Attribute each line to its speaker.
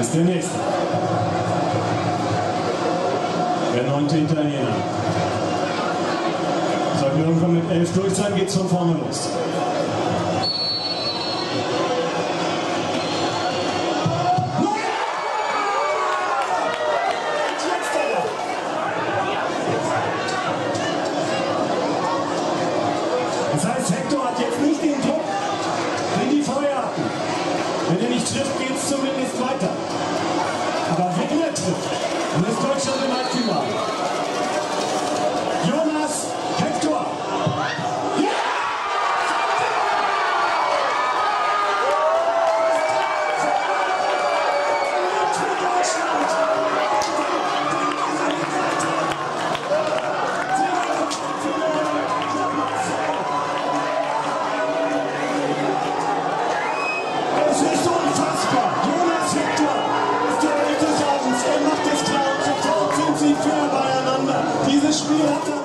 Speaker 1: ist der nächste. Der neunte Italiener. Sollten wir irgendwann mit elf durch sein, geht's von vorne los. Das heißt, Hector hat jetzt nicht den Druck, den die vorher hatten. Wenn er nicht trifft, geht es zumindest weiter. Aber wenn er trifft, dann fair beieinander. Dieses Spiel hat er